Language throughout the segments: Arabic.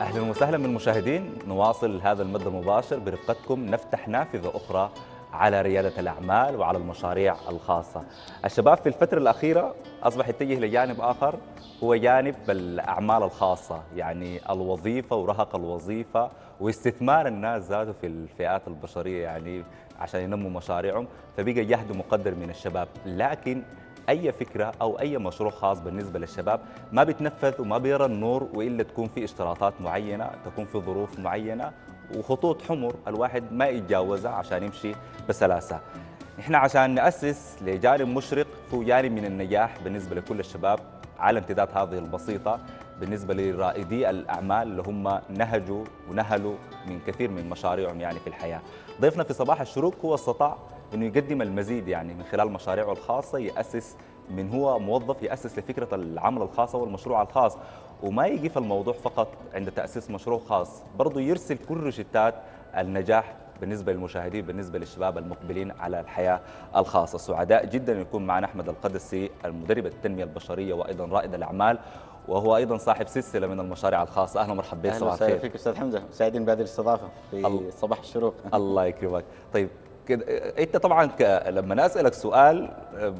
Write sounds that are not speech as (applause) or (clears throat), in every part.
أهلا وسهلا بالمشاهدين. نواصل هذا المد المباشر برفقتكم. نفتح نافذة أخرى على ريادة الأعمال وعلى المشاريع الخاصة. الشباب في الفترة الأخيرة أصبح يتجه لجانب آخر هو جانب الأعمال الخاصة، يعني الوظيفة ورهق الوظيفة واستثمار الناس ذاته في الفئات البشرية يعني عشان ينموا مشاريعهم، فبقى جهد مقدر من الشباب، لكن أي فكرة أو أي مشروع خاص بالنسبة للشباب ما بيتنفذ وما بيرى النور وإلا تكون في اشتراطات معينة تكون في ظروف معينة وخطوط حمر الواحد ما يتجاوزها عشان يمشي بسلاسة. إحنا عشان نأسس لجانب مشرق هو جانب من النجاح بالنسبة لكل الشباب على امتداد هذه البسيطة بالنسبة لرائدي الأعمال اللي هم نهجوا ونهلوا من كثير من مشاريعهم يعني في الحياة. ضيفنا في صباح الشروق هو استطاع إنه يقدم المزيد يعني من خلال مشاريعه الخاصة يأسس من هو موظف يأسس لفكرة العمل الخاصة والمشروع الخاص. وما يقف الموضوع فقط عند تأسيس مشروع خاص برضه يرسل كل روشتات النجاح بالنسبة للمشاهدين بالنسبة للشباب المقبلين على الحياة الخاصة. سعداء جدا يكون معنا أحمد القدسي المدرب التنمية البشرية وأيضا رائد الأعمال وهو أيضا صاحب سلسلة من المشاريع الخاصة. أهلا ومرحبا بك أهلا صباح وسهلا الخير. فيك أستاذ حمزة. سعيدين بهذه الاستضافة في صباح الشروق. (laughs) الله يكرمك. طيب كده. انت طبعا ك... لما أسألك سؤال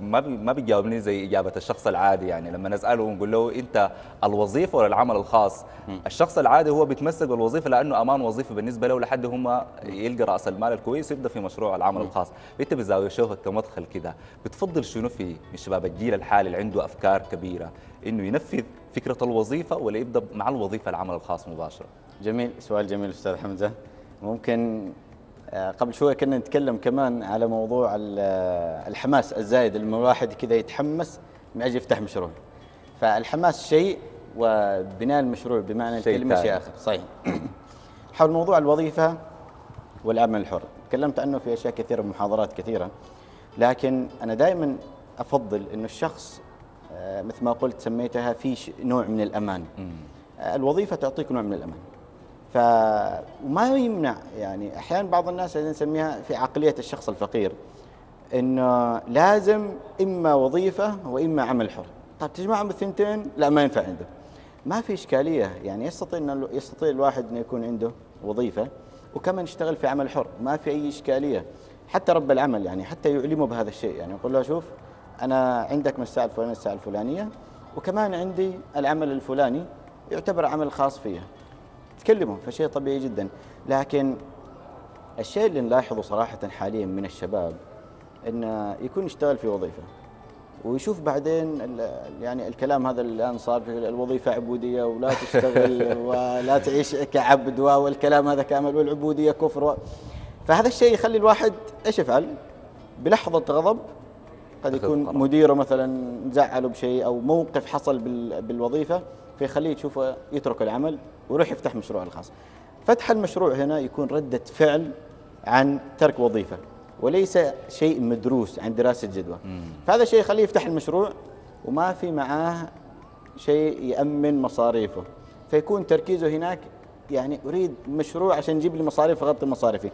ما بي... ما بيجاوبني زي إجابة الشخص العادي يعني. لما نسأله ونقول له أنت الوظيفة ولا العمل الخاص؟ الشخص العادي هو بيتمسك بالوظيفة لأنه أمان وظيفة بالنسبة له لحد هم يلقى رأس المال الكويس ويبدأ في مشروع العمل الخاص. أنت بزاويه شوفك كمدخل كده. بتفضل شنو في من شباب الجيل الحالي اللي عنده أفكار كبيرة إنه ينفذ فكرة الوظيفة ولا يبدأ مع الوظيفة العمل الخاص مباشرة؟ جميل. سؤال جميل أستاذ حمزة. ممكن قبل شوية كنا نتكلم كمان على موضوع آه، الحماس الزايد لما الواحد كذا يتحمس من أجل يفتح مشروع. فالحماس شيء وبناء المشروع بمعنى شيء الكلمة شيء. آخر. صحيح. (clears throat) حول موضوع الوظيفة والعمل الحر. تكلمت عنه في أشياء كثيرة بمحاضرات كثيرة. لكن أنا دائما أفضل إنه الشخص آه، مثل ما قلت سميتها في نوع من الأمان. آه، الوظيفة تعطيك نوع من الأمان. ف وما يمنع يعني أحيانا بعض الناس نسميها في عقلية الشخص الفقير إنه لازم إما وظيفة وإما عمل حر. طيب تجمعهم الثنتين لا ما ينفع عنده. ما في إشكالية يعني يستطيع إنه يستطيع الواحد إنه يكون عنده وظيفة وكمان يشتغل في عمل حر. ما في أي إشكالية. حتى رب العمل يعني حتى يعلمه بهذا الشيء. يعني يقول له شوف أنا عندك من الساعة الفلانية للساعه الفلانية وكمان عندي العمل الفلاني يعتبر عمل خاص فيه تكلمه فشيء طبيعي جدا لكن الشيء اللي نلاحظه صراحة حاليا من الشباب إنه يكون يشتغل في وظيفة ويشوف بعدين يعني الكلام هذا اللي الآن صار في الوظيفة عبودية ولا تشتغل (laughs) ولا تعيش كعبد والكلام هذا كامل والعبودية كفر و... فهذا الشيء يخلي الواحد إيش يفعل؟ بلحظة غضب قد يكون. مديره مثلا زعله بشيء أو موقف حصل بال- بالوظيفة فيخليه يشوف يترك العمل ويروح يفتح مشروعه الخاص. فتح المشروع هنا يكون ردة فعل عن ترك وظيفة وليس شيء مدروس عن دراسة جدوى. فهذا الشيء يخليه يفتح المشروع وما في معاه شيء يأمن مصاريفه فيكون تركيزه هناك يعني أريد مشروع عشان يجيب لي مصاريف اغطي مصاريفي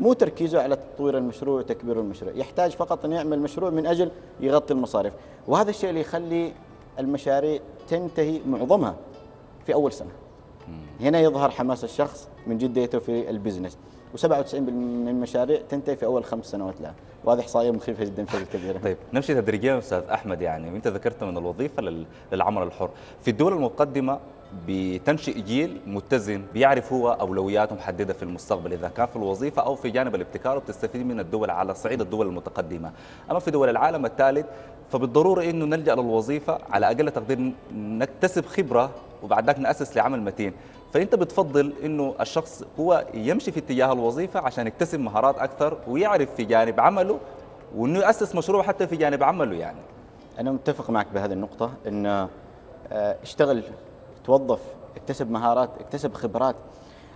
مو تركيزه على تطوير المشروع وتكبير المشروع يحتاج فقط أن يعمل مشروع من أجل يغطي المصاريف وهذا الشيء اللي يخلي المشاريع تنتهي معظمها في أول سنة. هنا يظهر حماس الشخص من جديته في البزنس. و97% من المشاريع تنتهي في أول خمس سنوات لها وهذه احصائيه مخيفه جدا في الكبيره (laughs) طيب نمشي تدريجيا أستاذ أحمد يعني. وأنت ذكرت من الوظيفة لل- للعمل الحر. في الدول المتقدمه بتنشئ جيل متزن بيعرف هو أولوياته محددة في المستقبل. إذا كان في الوظيفة أو في جانب الابتكار وبتستفيد من الدول على صعيد الدول المتقدمة. أما في دول العالم الثالث فبالضرورة إنه نلجأ للوظيفة على أقل تقدير نكتسب خبرة وبعد ذاك نأسس لعمل متين. فأنت بتفضل إنه الشخص هو يمشي في اتجاه الوظيفة عشان يكتسب مهارات أكثر ويعرف في جانب عمله وإنه يأسس مشروع حتى في جانب عمله يعني. أنا متفق معك بهذه النقطة أن آه، اشتغل توظف اكتسب مهارات اكتسب خبرات.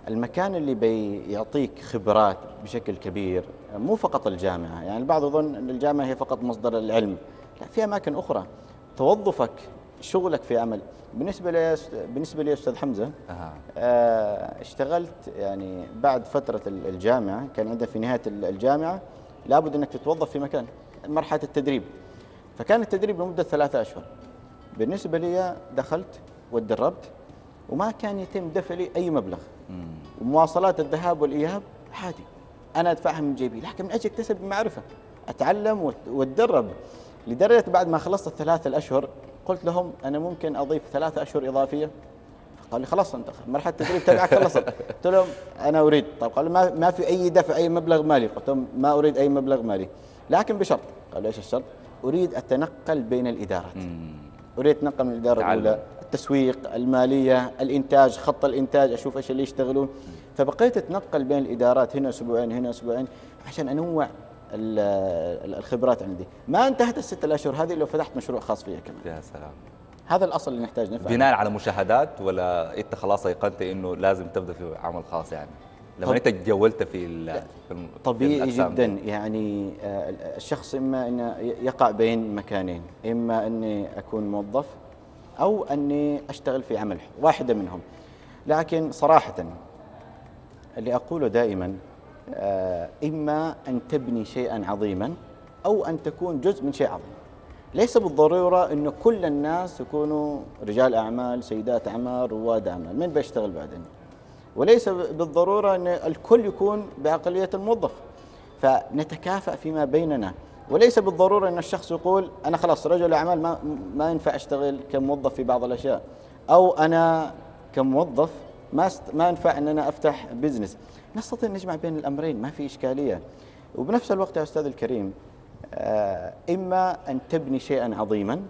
المكان اللي بيعطيك خبرات بشكل كبير مو فقط الجامعة. يعني البعض يظن أن الجامعة هي فقط مصدر العلم لا في أماكن أخرى. توظفك شغلك في عمل بالنسبة لي بالنسبة لي أستاذ حمزة. آه، اشتغلت يعني بعد فترة ال- الجامعة كان عندنا في نهاية ال- الجامعة لابد أنك تتوظف في مكان مرحلة التدريب. فكان التدريب لمدة ثلاثة أشهر. بالنسبة لي دخلت وتدربت وما كان يتم دفع لي أي مبلغ. ومواصلات الذهاب والإياب عادي. أنا أدفعها من جيبي لكن من أجل اكتسب معرفه أتعلم وات- واتدرب لدرجة بعد ما خلصت الثلاث الأشهر قلت لهم أنا ممكن أضيف ثلاثة أشهر إضافية. قال لي خلاص انت مرحله التدريب تبعك خلصت. قلت لهم أنا أريد. طيب قالوا ما ما في أي دفع أي مبلغ مالي. قلت لهم ما أريد أي مبلغ مالي. لكن بشرط. قالوا إيش الشرط؟ أريد أتنقل بين الإدارات. أريد أتنقل من الإدارة. الأولى. التسويق المالية الإنتاج خط الإنتاج أشوف إيش اللي يشتغلون. فبقيت أتنقل بين الإدارات هنا أسبوعين هنا أسبوعين عشان أنوع ال- ال- الخبرات عندي. ما انتهت الست الأشهر هذه لو فتحت مشروع خاص فيها كمان. يا سلام. هذا الأصل اللي نحتاج نفعله. بناء على مشاهدات ولا أنت خلاص أيقنت إنه لازم تبدأ في عمل خاص يعني؟ لما أنت جولت في ال- في طبيعي جدا دي. يعني آه، الشخص إما انه يقع بين مكانين إما إني أكون موظف أو أني أشتغل في عمل حر واحدة منهم. لكن صراحة اللي أقوله دائما آه، إما أن تبني شيئا عظيما أو أن تكون جزء من شيء عظيم. ليس بالضرورة انه كل الناس يكونوا رجال أعمال سيدات أعمال رواد أعمال. من بيشتغل بعدين؟ وليس بالضرورة إن الكل يكون بعقلية الموظف. فنتكافأ فيما بيننا. وليس بالضرورة أن الشخص يقول أنا خلاص رجل أعمال ما ما ينفع أشتغل كموظف في بعض الأشياء. أو أنا كموظف ما است ما ينفع أن أنا أفتح business نستطيع نجمع بين الأمرين ما في إشكالية. وبنفس الوقت يا أستاذ الكريم آه، إما أن تبني شيئا عظيما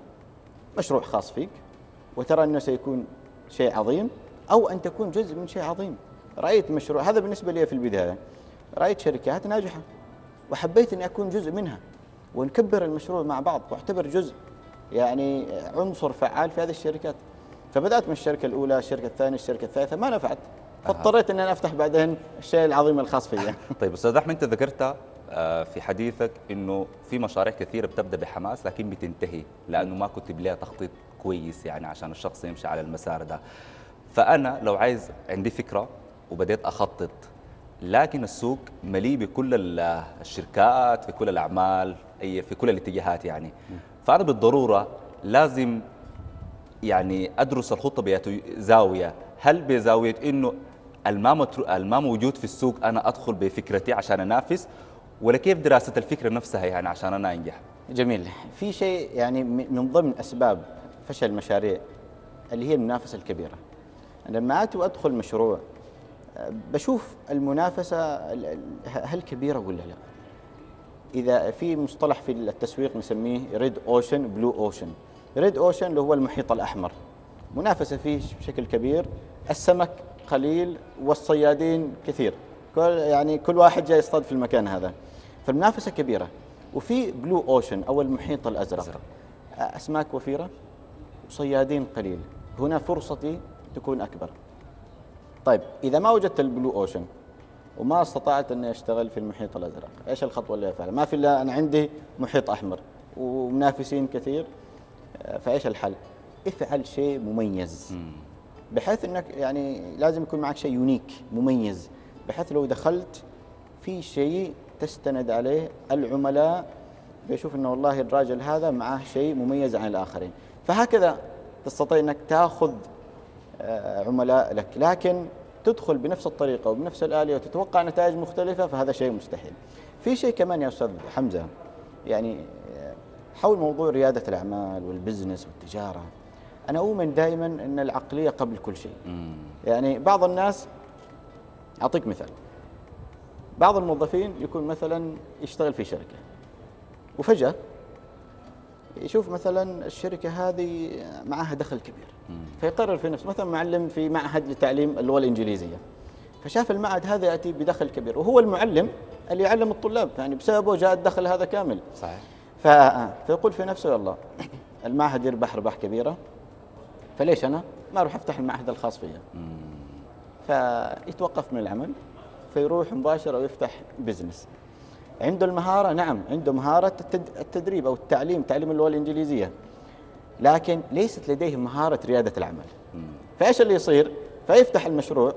مشروع خاص فيك وترى أنه سيكون شيء عظيم أو أن تكون جزء من شيء عظيم. رأيت مشروع هذا بالنسبة لي في البداية. رأيت شركات ناجحة. وحبيت اني أكون جزء منها. ونكبر المشروع مع بعض واعتبر جزء يعني عنصر فعال في هذه الشركات. فبدأت من الشركة الأولى الشركة الثانية الشركة الثالثة ما نفعت. فاضطريت ان أنا أفتح بعدين الشيء العظيم الخاص فيا. (laughs) طيب أستاذ أحمد أنت ذكرت آه، في حديثك إنه في مشاريع كثيرة بتبدأ بحماس لكن بتنتهي لأنه ما كتب لها تخطيط كويس يعني عشان الشخص يمشي على المسار ده. فأنا لو عايز عندي فكرة وبديت أخطط لكن السوق مليء بكل ال- الشركات في كل الأعمال أي في كل الاتجاهات يعني. فأنا بالضرورة لازم يعني أدرس الخطة بذات زاوية. هل بزاوية إنه الما الما موجود في السوق أنا أدخل بفكرتي عشان أنافس ولا كيف دراسة الفكرة نفسها يعني عشان أنا أنجح؟ جميل. في شيء يعني من ضمن أسباب فشل المشاريع اللي هي المنافسة الكبيرة. لما أتي وأدخل مشروع بشوف المنافسة ال- ال- هل كبيرة ولا لا؟ إذا في مصطلح في التسويق نسميه red ocean blue ocean red ocean اللي هو المحيط الأحمر. منافسة فيه بشكل كبير. السمك قليل والصيادين كثير. كل يعني كل واحد جاي يصطاد في المكان هذا. فالمنافسة كبيرة. وفي blue ocean أو المحيط الأزرق. أزرق. أسماك وفيرة. وصيادين قليل. هنا فرصتي تكون أكبر. طيب إذا ما وجدت ال blue ocean وما استطعت أني أشتغل في المحيط الأزرق إيش الخطوة اللي أفعلها؟ ما في إلا أنا عندي محيط أحمر ومنافسين كثير آه، فإيش الحل؟ افعل شيء مميز. بحيث إنك يعني لازم يكون معك شيء unique مميز. بحيث لو دخلت في شيء تستند عليه العملاء بيشوف إنه والله الراجل هذا معه شيء مميز عن الآخرين. فهكذا تستطيع إنك تأخذ آه، عملاء لك. لكن تدخل بنفس الطريقة وبنفس الآلية وتتوقع نتائج مختلفة فهذا شيء مستحيل. في شيء كمان يا أستاذ حمزة يعني آه، حول موضوع ريادة الأعمال والبزنس والتجارة أنا أؤمن دائما إن العقلية قبل كل شيء. يعني بعض الناس أعطيك مثال بعض الموظفين يكون مثلا يشتغل في شركة وفجأة يشوف مثلا الشركة هذه معها دخل كبير. فيقرر في نفسه مثلا معلم في معهد لتعليم اللغة الإنجليزية. فشاف المعهد هذا يأتي بدخل كبير وهو المعلم اللي يعلم الطلاب يعني بسببه جاء الدخل هذا كامل. صحيح. ف... فيقول في نفسه يلا المعهد يربح ربح كبيرة فليش أنا؟ ما أروح أفتح المعهد الخاص فيا. فيتوقف من العمل فيروح مباشرة ويفتح بزنس عنده المهارة نعم عنده التد... التدريب أو التعليم تعليم اللغة الإنجليزية. لكن ليست لديه مهارة ريادة الاعمال فإيش اللي يصير؟ فيفتح المشروع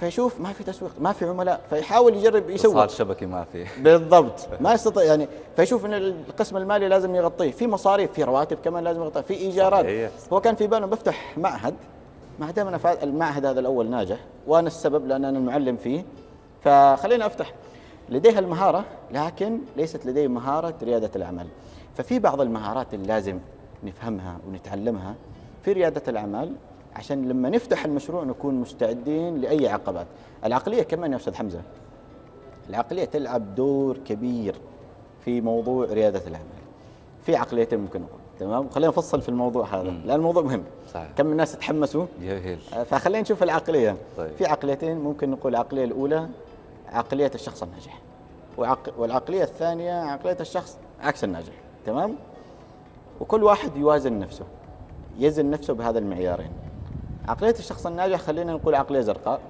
فيشوف ما في تسويق ما في عملاء فيحاول يجرب يسوق. اتصال شبكي ما في. (laughs) بالضبط. ما يستطيع يعني فيشوف إن القسم المالي لازم يغطيه. في مصاريف في رواتب كمان لازم يغطيها في إيجارات. صحيح. هو كان في باله بفتح معهد ما دام أنا المعهد هذا الأول ناجح وأنا السبب لأن أنا المعلم فيه. فخلينا أفتح. لديها المهارة لكن ليست لدي مهارة ريادة الاعمال ففي بعض المهارات اللي لازم نفهمها ونتعلمها في ريادة الاعمال عشان لما نفتح المشروع نكون مستعدين لأي عقبات. العقلية كمان يا أستاذ حمزة؟ العقلية تلعب دور كبير في موضوع ريادة الاعمال في عقليتين ممكن نقول. تمام؟ خلينا نفصل في الموضوع هذا مم. لأن الموضوع مهم. صحيح. كم الناس تحمسوا جميل. فخلينا نشوف العقلية. طيب. في عقليتين ممكن نقول العقلية الأولى عقلية الشخص الناجح. والعقلية الثانية عقلية الشخص عكس الناجح. تمام؟ وكل واحد يوازن نفسه يزن نفسه بهذا المعيارين. عقلية الشخص الناجح خلينا نقول عقلية زرقاء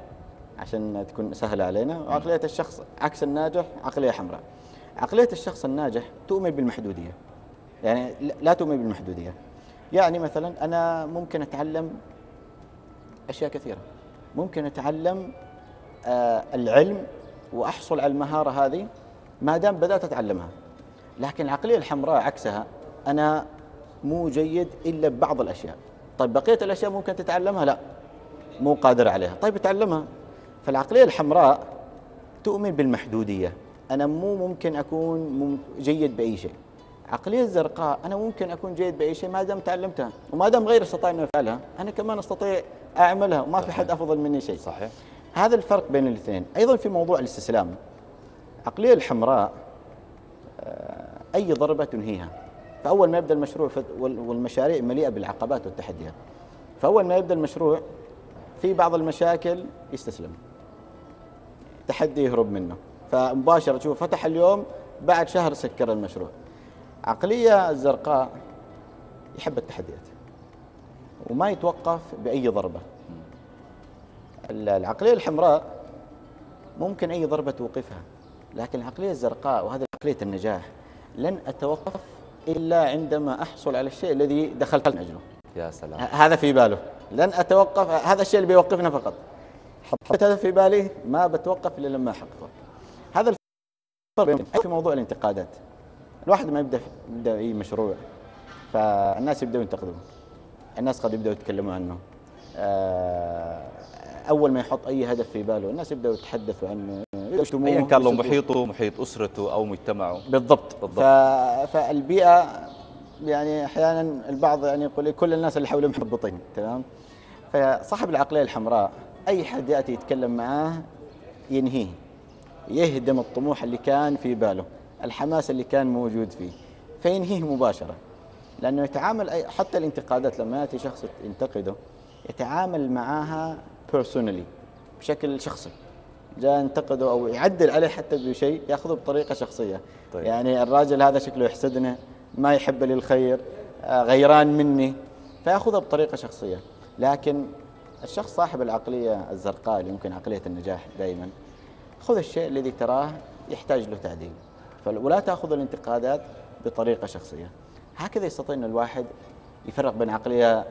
عشان تكون سهلة علينا. وعقليه الشخص عكس الناجح عقلية حمراء. عقلية الشخص الناجح تؤمن بالمحدودية. يعني لا- لا تؤمن بالمحدودية. يعني مثلا أنا ممكن أتعلم أشياء كثيرة. ممكن أتعلم آه العلم وأحصل على المهارة هذه ما دام بدأت أتعلمها. لكن العقلية الحمراء عكسها أنا مو جيد إلا ببعض الأشياء. طيب بقية الأشياء ممكن تتعلمها؟ لا مو قادر عليها. طيب اتعلمها فالعقلية الحمراء تؤمن بالمحدودية. أنا مو ممكن أكون مم- جيد بأي شيء. عقلية الزرقاء أنا ممكن أكون جيد بأي شيء ما دام تعلمتها. وما دام غيري استطاع انه يفعلها أنا كمان أستطيع أعملها. وما في حد أفضل مني شيء. صحيح. هذا الفرق بين الاثنين. أيضا في موضوع الاستسلام. العقليه الحمراء آه، أي ضربة تنهيها. فأول ما يبدأ المشروع والمشاريع مليئة بالعقبات والتحديات. فأول ما يبدأ المشروع في بعض المشاكل يستسلم. تحدي يهرب منه. فمباشره تشوف فتح اليوم بعد شهر سكر المشروع. عقلية الزرقاء يحب التحديات. وما يتوقف بأي ضربة. ال- العقلية الحمراء ممكن أي ضربة توقفها لكن العقلية الزرقاء وهذه عقلية النجاح لن أتوقف إلا عندما أحصل على الشيء الذي دخلت من أجله. يا سلام. هذا في باله. لن أتوقف هذا الشيء اللي بيوقفنا فقط. حطيت هذا في بالي ما بتوقف إلا لما أحققه. هذا الفرق في موضوع الانتقادات. الواحد ما يبدأ يبدأ أي مشروع فالناس يبدأوا ينتقدوه الناس قد يبدأوا يتكلموا عنه. آه، أول ما يحط أي هدف في باله. الناس يبدأوا يتحدثوا عنه ايا كان لو. محيطه محيط أسرته أو مجتمعه. بالضبط, بالضبط. ف... فالبيئة يعني أحيانا البعض يعني يقول كل الناس اللي حوله محبطين تمام؟ فصاحب العقلية الحمراء أي حد يأتي يتكلم معاه ينهيه يهدم الطموح اللي كان في باله الحماس اللي كان موجود فيه فينهيه مباشرة. لأنه يتعامل أي حتى الانتقادات لما يأتي شخص ينتقده يتعامل معاها بيرسونالي بشكل شخصي. جاء ينتقده أو يعدل عليه حتى بشيء يأخذه بطريقة شخصية. طيب. يعني الراجل هذا شكله يحسدني ما يحب لي الخير آه، غيران مني فياخذها بطريقة شخصية. لكن الشخص صاحب العقلية الزرقاء اللي يمكن عقلية النجاح دائما خذ الشيء الذي تراه يحتاج له تعديل. ولا تأخذ الانتقادات بطريقة شخصية. هكذا يستطيع إن الواحد يفرق بين عقلية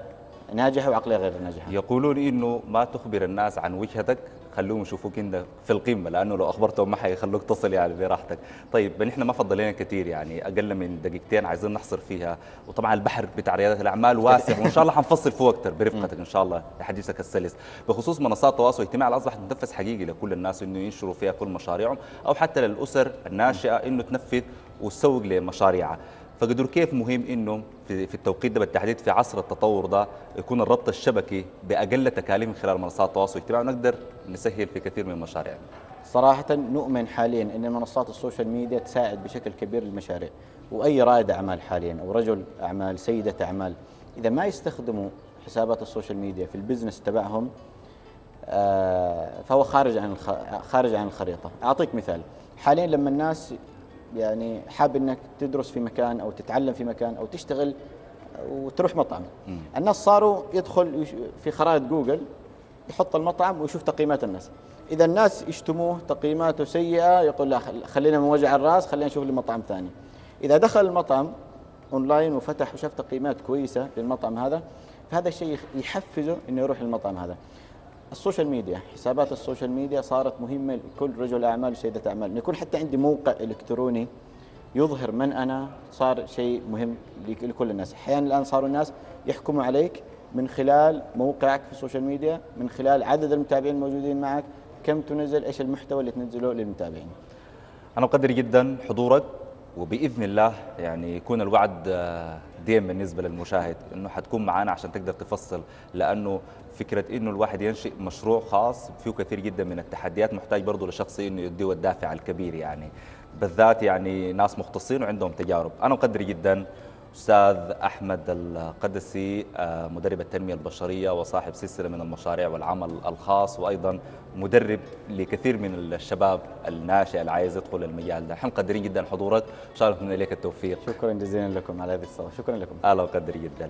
ناجحه وعقليه غير ناجحه يقولون إنه ما تخبر الناس عن وجهتك خلوهم يشوفوك إنت في القمة لأنه لو أخبرتهم ما حيخلوك تصل يعني براحتك. طيب نحن ما فضلنا كثير يعني أقل من دقيقتين عايزين نحصر فيها. وطبعا البحر بتاع رياده الأعمال واسع وإن شاء الله حنفصل فيه أكثر برفقتك إن شاء الله لحديثك السلس. بخصوص منصات التواصل الاجتماعي اصبحت منفذ حقيقي لكل الناس إنه ينشروا فيها كل مشاريعهم أو حتى للأسر الناشئة إنه تنفذ وتسوق لمشاريعها. فقدر كيف مهم انه في, التوقيت ده بالتحديد في عصر التطور ده يكون الربط الشبكي بأقل تكاليف من خلال منصات التواصل الاجتماعي ونقدر نسهل في كثير من مشاريعنا. صراحة نؤمن حاليا أن منصات ال social media تساعد بشكل كبير المشاريع وأي رائد أعمال حاليا أو رجل أعمال سيدة أعمال إذا ما يستخدموا حسابات ال social media في ال business تبعهم آه، فهو خارج عن خارج عن الخريطة أعطيك مثال حاليا لما الناس يعني حاب أنك تدرس في مكان أو تتعلم في مكان أو تشتغل وتروح مطعم. الناس صاروا يدخل في خرائط جوجل يحط المطعم ويشوف تقييمات الناس. إذا الناس يشتموه تقييماته سيئة يقول لا خل- خلينا من وجع الرأس خلينا نشوف لي مطعم ثاني. إذا دخل المطعم أونلاين وفتح وشاف تقييمات كويسة للمطعم هذا فهذا الشيء يحفزه إنه يروح للمطعم هذا. ال social media حسابات ال social media صارت مهمة لكل رجل أعمال وسيده أعمال. إنه يكون حتى عندي موقع إلكتروني يظهر من أنا صار شيء مهم لك- لكل الناس. أحيانا الآن صاروا الناس يحكموا عليك من خلال موقعك في ال social media من خلال عدد المتابعين الموجودين معك كم تنزل إيش المحتوى اللي تنزله للمتابعين. أنا أقدر جدا حضورك وبإذن الله يعني يكون الوعد آه، ديم بالنسبة للمشاهد إنه حتكون معنا عشان تقدر تفصل لأنه فكرة إنه الواحد ينشئ مشروع خاص فيه كثير جدا من التحديات محتاج برضه لشخص إنه يديه الدافع الكبير يعني. بالذات يعني ناس مختصين وعندهم تجارب. أنا أقدر جدا أستاذ أحمد القدسي آه، مدرب التنمية البشرية وصاحب سلسلة من المشاريع والعمل الخاص وأيضا مدرب لكثير من الشباب الناشئ اللي عايز يدخل المجال ده. إحنا مقدرين جدا حضورك. وشارك من إليك التوفيق. شكرا جزيلا لكم على هذه الصورة شكرا لكم. أهلا وقدر جدا.